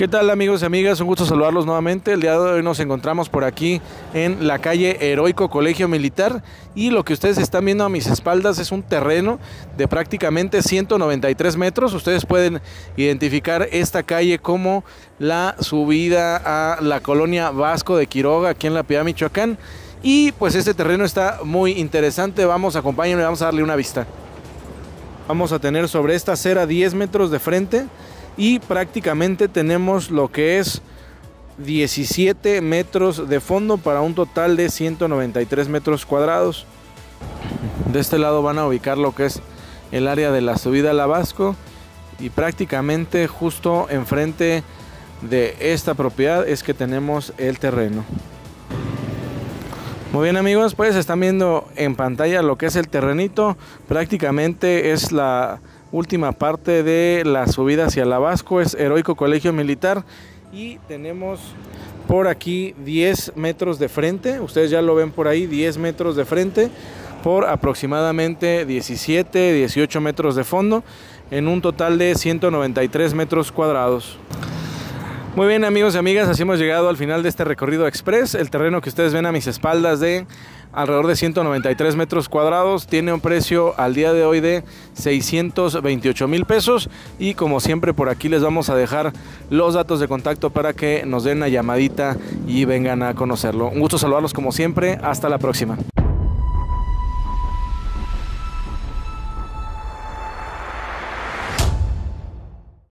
¿Qué tal amigos y amigas? Un gusto saludarlos nuevamente. El día de hoy nos encontramos por aquí en la calle Heroico Colegio Militar y lo que ustedes están viendo a mis espaldas es un terreno de prácticamente 193 metros. Ustedes pueden identificar esta calle como la subida a la colonia Vasco de Quiroga aquí en la Piedad Michoacán. Y pues este terreno está muy interesante. Vamos, acompáñenme, vamos a darle una vista. Vamos a tener sobre esta acera 10 metros de frente y prácticamente tenemos lo que es 17 metros de fondo para un total de 193 metros cuadrados. De este lado van a ubicar lo que es el área de la subida al Abasco y prácticamente justo enfrente de esta propiedad es que tenemos el terreno. Muy bien amigos, pues están viendo en pantalla lo que es el terrenito. Prácticamente es la última parte de la subida hacia la Vasco, es Heroico Colegio Militar y tenemos por aquí 10 metros de frente, ustedes ya lo ven por ahí, 10 metros de frente por aproximadamente 17, 18 metros de fondo en un total de 193 metros cuadrados. Muy bien amigos y amigas, así hemos llegado al final de este recorrido express. El terreno que ustedes ven a mis espaldas de alrededor de 193 metros cuadrados tiene un precio al día de hoy de 628 mil pesos y como siempre por aquí les vamos a dejar los datos de contacto para que nos den una llamadita y vengan a conocerlo. Un gusto saludarlos como siempre, hasta la próxima.